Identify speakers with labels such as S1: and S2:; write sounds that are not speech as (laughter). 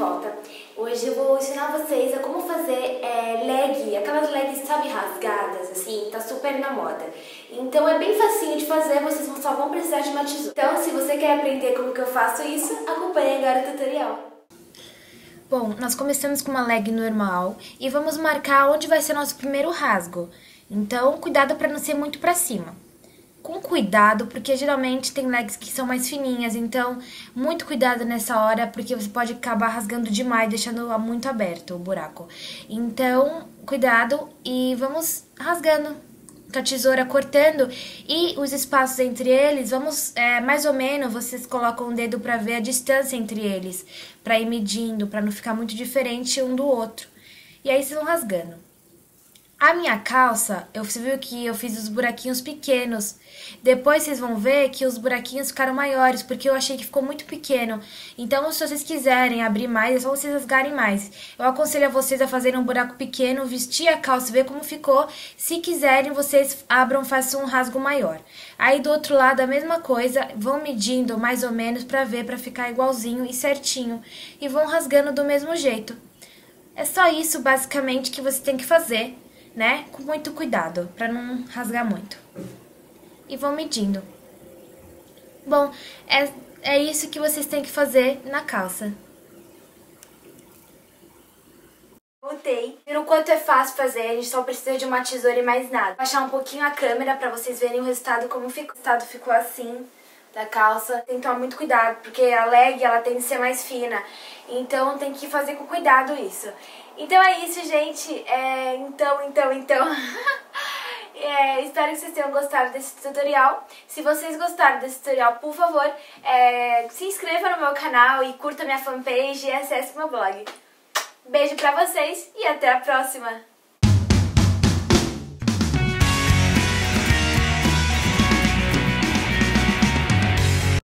S1: volta. Hoje eu vou ensinar vocês a como fazer é, leg, aquelas legs, sabe, rasgadas, assim, tá super na moda. Então é bem facinho de fazer, vocês só vão precisar de uma tesoura. Então se você quer aprender como que eu faço isso, acompanhe agora o tutorial.
S2: Bom, nós começamos com uma leg normal e vamos marcar onde vai ser nosso primeiro rasgo. Então, cuidado para não ser muito para cima com cuidado, porque geralmente tem legs que são mais fininhas, então muito cuidado nessa hora, porque você pode acabar rasgando demais, deixando muito aberto o buraco. Então, cuidado e vamos rasgando com a tesoura cortando e os espaços entre eles, vamos é, mais ou menos, vocês colocam o dedo para ver a distância entre eles, para ir medindo, para não ficar muito diferente um do outro. E aí vocês vão rasgando. A minha calça, eu, você viu que eu fiz os buraquinhos pequenos. Depois vocês vão ver que os buraquinhos ficaram maiores, porque eu achei que ficou muito pequeno. Então, se vocês quiserem abrir mais, é só vocês rasgarem mais. Eu aconselho a vocês a fazerem um buraco pequeno, vestir a calça, ver como ficou. Se quiserem, vocês abram, façam um rasgo maior. Aí, do outro lado, a mesma coisa, vão medindo mais ou menos para ver, para ficar igualzinho e certinho. E vão rasgando do mesmo jeito. É só isso, basicamente, que você tem que fazer né? Com muito cuidado, para não rasgar muito. E vão medindo. Bom, é, é isso que vocês têm que fazer na calça.
S1: Voltei. Viram quanto é fácil fazer? A gente só precisa de uma tesoura e mais nada. Vou baixar um pouquinho a câmera para vocês verem o resultado como ficou. O resultado ficou assim da calça. Tem que tomar muito cuidado, porque a leg ela tem que ser mais fina. Então tem que fazer com cuidado isso. Então é isso, gente. É, então, então, então. (laughs) é, espero que vocês tenham gostado desse tutorial. Se vocês gostaram desse tutorial, por favor, é, se inscreva no meu canal e curta minha fanpage e acesse meu blog. Beijo pra vocês e até a próxima!